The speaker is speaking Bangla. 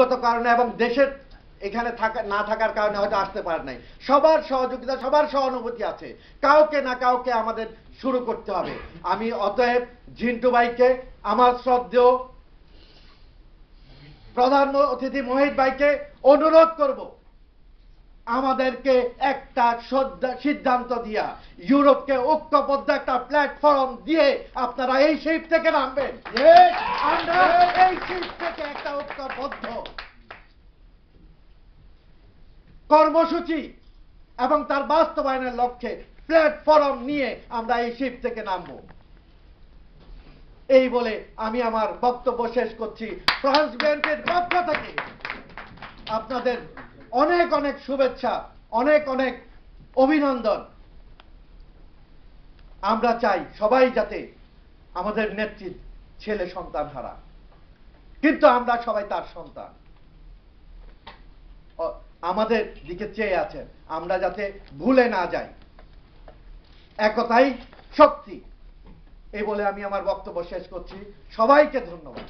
বিগত কারণে এবং দেশের এখানে থাকা না থাকার কারণে হয়তো আসতে পারে নাই। সবার সহযোগিতা সবার সহানুভূতি আছে। কাউকে না কাউকে আমাদের শুরু করতে হবে। আমি অতএব ঝিন্টু ভাইকে আমার শ্রদ্ধেয় প্রধান অতিথি মোহিত ভাইকে অনুরোধ করব আমাদেরকে একটা সিদ্ধান্ত দিয়া ইউরোপকে ঐক্যবদ্ধ একটা প্ল্যাটফর্ম দিয়ে আপনারা এই শিপ থেকে নামবেন। আমরা থেকে একটা ঐক্যবদ্ধ কর্মসূচি এবং তার বাস্তবায়নের লক্ষ্যে প্ল্যাটফর্ম নিয়ে আমরা এই শিপ থেকে নামবো। এই বলে আমি আমার বক্তব্য শেষ করছি। ফ্রান্স ব্যাংকের পক্ষ থেকে আপনাদের অনেক অনেক শুভেচ্ছা, অনেক অনেক অভিনন্দন। আমরা চাই সবাই যাতে আমাদের নেতৃত্ব ছেলে সন্তান হারা কিন্তু আমরা সবাই তার সন্তান। আমাদের দিকে চেয়ে আছেন। আমরা যাতে ভুলে না যাই। একতাই শক্তি এই বলে আমি আমার বক্তব্য শেষ করছি। সবাইকে ধন্যবাদ।